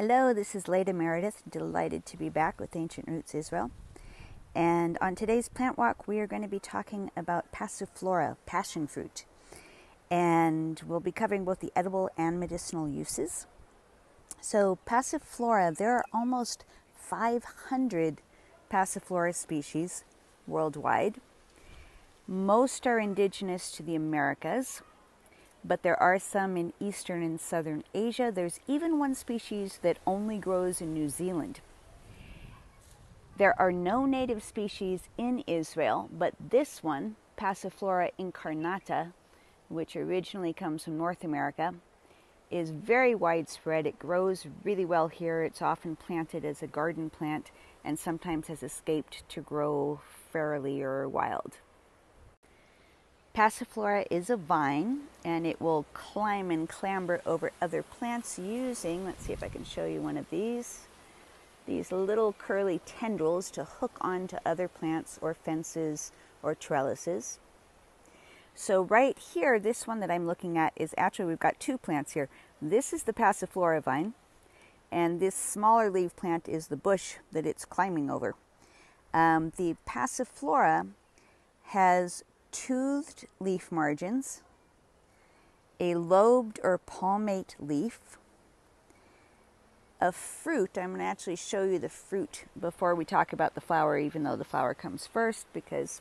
Hello, this is Leda Meredith. Delighted to be back with Ancient Roots Israel. And on today's plant walk, we are going to be talking about passiflora, passion fruit. And we'll be covering both the edible and medicinal uses. So, passiflora, there are almost 500 passiflora species worldwide. Most are indigenous to the Americas, but there are some in eastern and southern Asia. There's even one species that only grows in New Zealand. There are no native species in Israel, but this one, Passiflora incarnata, which originally comes from North America, is very widespread. It grows really well here. It's often planted as a garden plant and sometimes has escaped to grow fairly or wild. Passiflora is a vine and it will climb and clamber over other plants using, let's see if I can show you one of these, these little curly tendrils to hook onto other plants or fences or trellises. So right here, this one that I'm looking at is actually, we've got two plants here. This is the Passiflora vine and this smaller leaf plant is the bush that it's climbing over. Um, the Passiflora has toothed leaf margins, a lobed or palmate leaf, a fruit. I'm going to actually show you the fruit before we talk about the flower, even though the flower comes first, because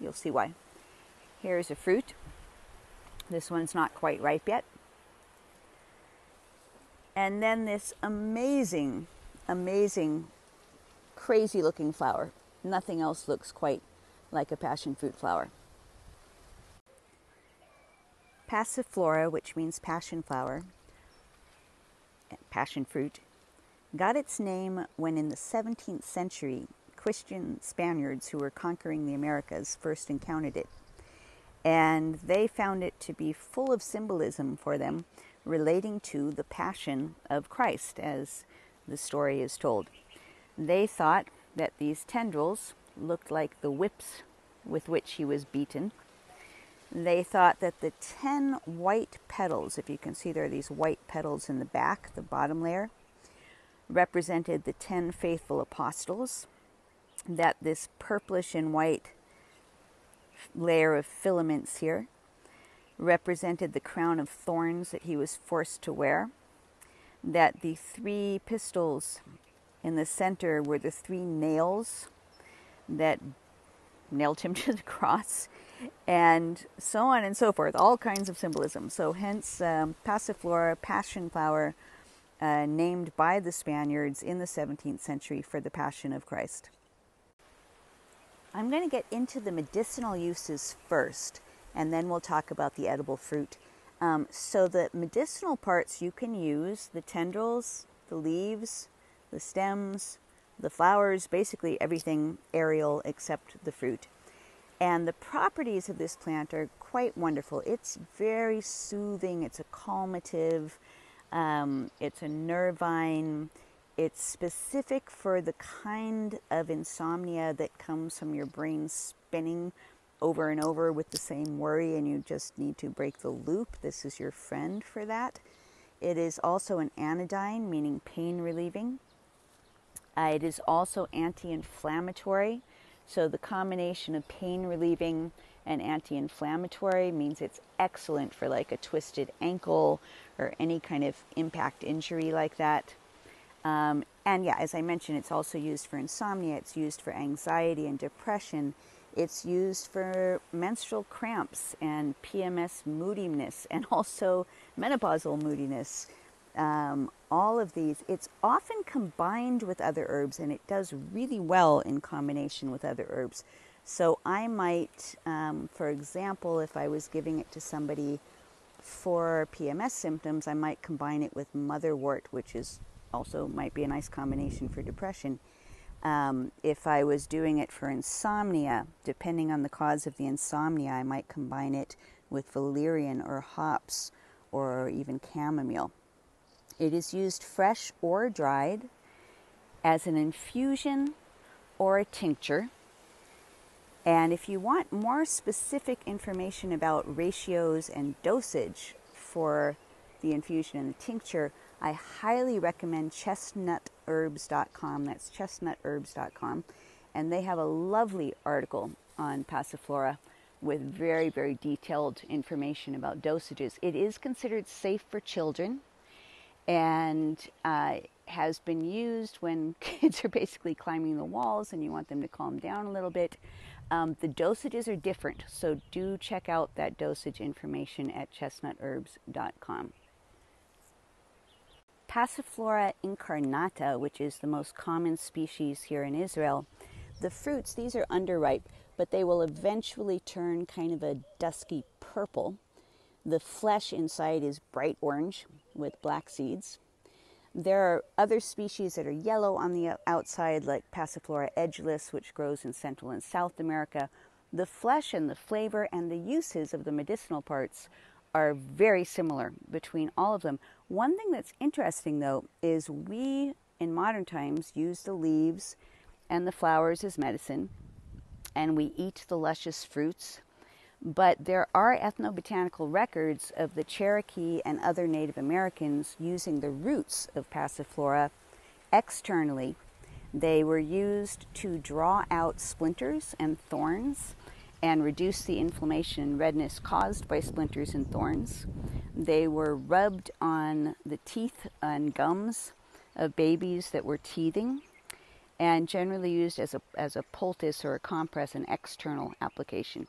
you'll see why. Here's a fruit. This one's not quite ripe yet. And then this amazing, amazing, crazy looking flower. Nothing else looks quite like a passion fruit flower. Passiflora, which means passion flower, passion fruit, got its name when in the 17th century Christian Spaniards who were conquering the Americas first encountered it. And they found it to be full of symbolism for them relating to the passion of Christ, as the story is told. They thought that these tendrils looked like the whips with which he was beaten they thought that the 10 white petals, if you can see there are these white petals in the back, the bottom layer, represented the 10 faithful apostles, that this purplish and white layer of filaments here represented the crown of thorns that he was forced to wear, that the three pistils in the center were the three nails that nailed him to the cross and so on and so forth, all kinds of symbolism. So, hence, um, Passiflora, passion flower, uh, named by the Spaniards in the 17th century for the Passion of Christ. I'm going to get into the medicinal uses first, and then we'll talk about the edible fruit. Um, so, the medicinal parts you can use the tendrils, the leaves, the stems, the flowers, basically everything aerial except the fruit. And the properties of this plant are quite wonderful. It's very soothing, it's a calmative, um, it's a nervine. It's specific for the kind of insomnia that comes from your brain spinning over and over with the same worry, and you just need to break the loop. This is your friend for that. It is also an anodyne, meaning pain relieving. Uh, it is also anti inflammatory. So the combination of pain relieving and anti-inflammatory means it's excellent for like a twisted ankle or any kind of impact injury like that. Um, and yeah, as I mentioned, it's also used for insomnia. It's used for anxiety and depression. It's used for menstrual cramps and PMS moodiness and also menopausal moodiness um, all of these, it's often combined with other herbs and it does really well in combination with other herbs. So I might, um, for example, if I was giving it to somebody for PMS symptoms, I might combine it with motherwort, which is also might be a nice combination for depression. Um, if I was doing it for insomnia, depending on the cause of the insomnia, I might combine it with valerian or hops or even chamomile. It is used fresh or dried as an infusion or a tincture. And if you want more specific information about ratios and dosage for the infusion and the tincture, I highly recommend chestnutherbs.com. That's chestnutherbs.com. And they have a lovely article on Passiflora with very, very detailed information about dosages. It is considered safe for children and uh, has been used when kids are basically climbing the walls and you want them to calm down a little bit. Um, the dosages are different, so do check out that dosage information at chestnutherbs.com. Passiflora incarnata, which is the most common species here in Israel, the fruits, these are underripe, but they will eventually turn kind of a dusky purple. The flesh inside is bright orange with black seeds. There are other species that are yellow on the outside, like Passiflora edulis, which grows in Central and South America. The flesh and the flavor and the uses of the medicinal parts are very similar between all of them. One thing that's interesting, though, is we in modern times use the leaves and the flowers as medicine, and we eat the luscious fruits but there are ethnobotanical records of the Cherokee and other Native Americans using the roots of Passiflora externally. They were used to draw out splinters and thorns and reduce the inflammation and redness caused by splinters and thorns. They were rubbed on the teeth and gums of babies that were teething and generally used as a, as a poultice or a compress, an external application.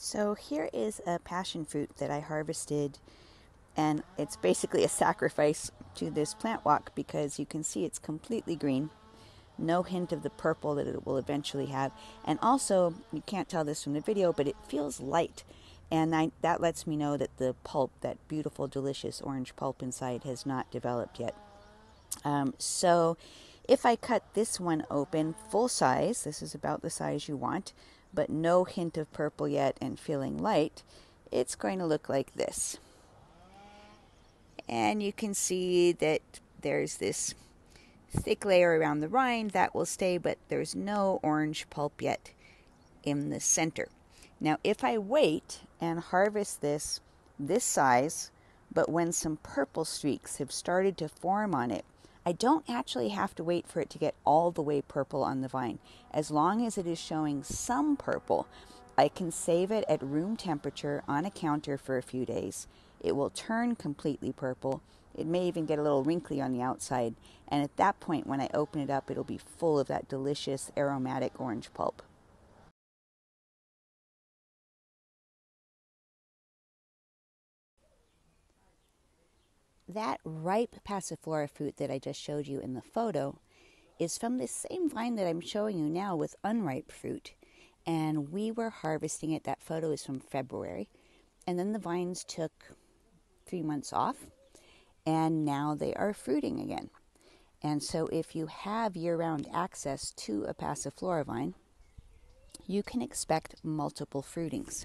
So here is a passion fruit that I harvested, and it's basically a sacrifice to this plant walk because you can see it's completely green, no hint of the purple that it will eventually have, and also you can't tell this from the video, but it feels light, and I, that lets me know that the pulp, that beautiful, delicious orange pulp inside, has not developed yet. Um, so if I cut this one open full size, this is about the size you want but no hint of purple yet and feeling light, it's going to look like this. And you can see that there's this thick layer around the rind that will stay, but there's no orange pulp yet in the center. Now, if I wait and harvest this this size, but when some purple streaks have started to form on it, I don't actually have to wait for it to get all the way purple on the vine. As long as it is showing some purple, I can save it at room temperature on a counter for a few days. It will turn completely purple. It may even get a little wrinkly on the outside. And at that point, when I open it up, it'll be full of that delicious aromatic orange pulp. That ripe passiflora fruit that I just showed you in the photo is from the same vine that I'm showing you now with unripe fruit. And we were harvesting it. That photo is from February. And then the vines took three months off, and now they are fruiting again. And so, if you have year round access to a passiflora vine, you can expect multiple fruitings.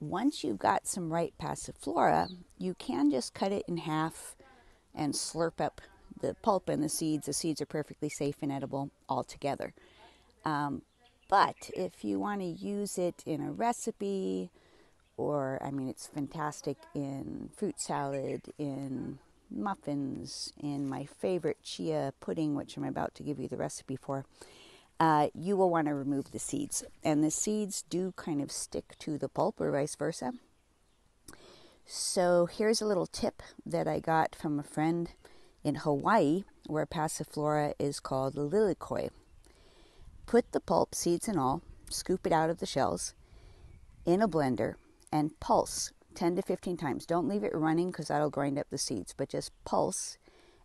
Once you've got some ripe passiflora, you can just cut it in half and slurp up the pulp and the seeds. The seeds are perfectly safe and edible altogether. Um, but if you want to use it in a recipe, or I mean, it's fantastic in fruit salad, in muffins, in my favorite chia pudding, which I'm about to give you the recipe for uh, you will want to remove the seeds. And the seeds do kind of stick to the pulp or vice versa. So here's a little tip that I got from a friend in Hawaii where passiflora is called lilikoi. Put the pulp, seeds and all, scoop it out of the shells in a blender and pulse 10 to 15 times. Don't leave it running because that'll grind up the seeds, but just pulse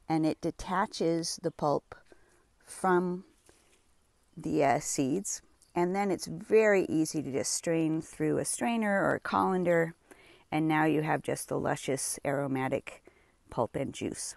and it detaches the pulp from the uh, seeds. And then it's very easy to just strain through a strainer or a colander. And now you have just the luscious aromatic pulp and juice.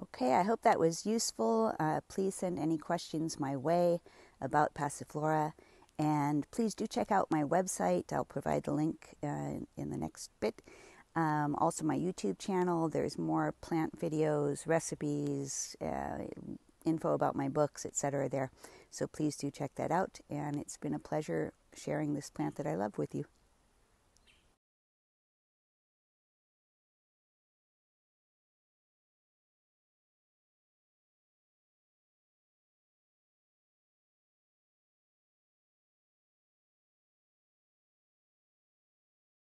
Okay, I hope that was useful. Uh, please send any questions my way about Passiflora. And please do check out my website. I'll provide the link uh, in the next bit. Um, also, my YouTube channel, there's more plant videos, recipes, uh, info about my books, etc. there. So please do check that out. And it's been a pleasure sharing this plant that I love with you.